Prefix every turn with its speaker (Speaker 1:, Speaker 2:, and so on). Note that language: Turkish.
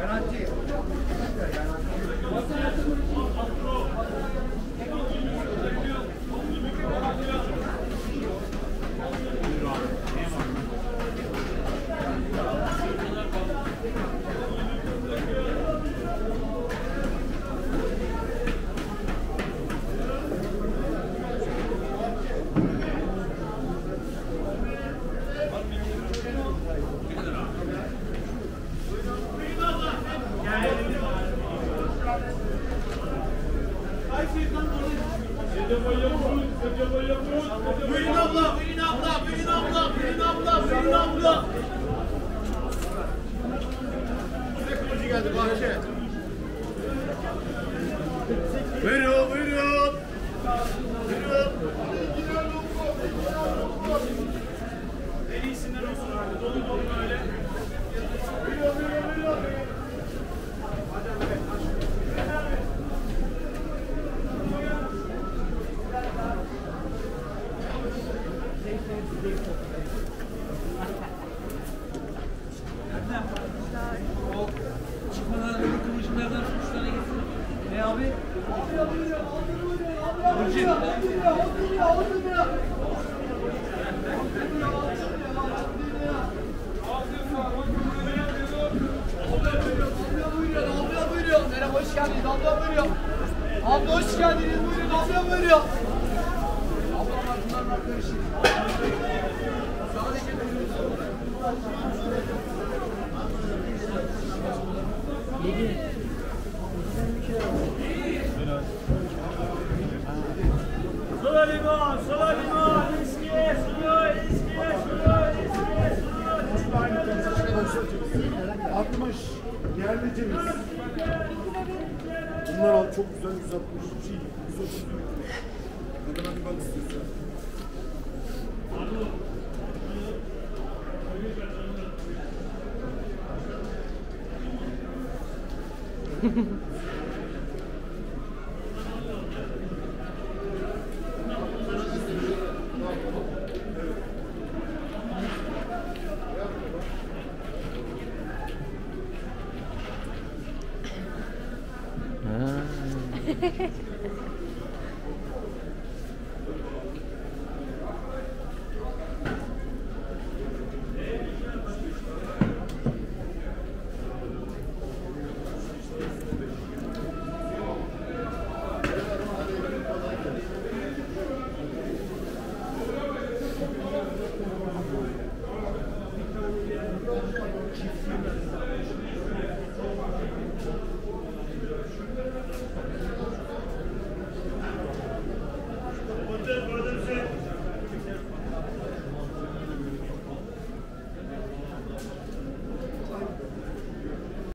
Speaker 1: Garanti. Buyurun abla, buyurun abla, buyurun abla, buyurun abla, buyurun abla. Teknoloji geldi bahçe. Buyurun, buyurun. Buyurun.
Speaker 2: Abla hoş geldiniz. Buyuruyor. Abla. Buyurun
Speaker 3: 60 yerli ceviz. Bunlar al çok güzel 160 şey 130 Tadına bir bak istiyorsan. ah.